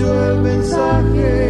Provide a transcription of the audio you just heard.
yo el mensaje.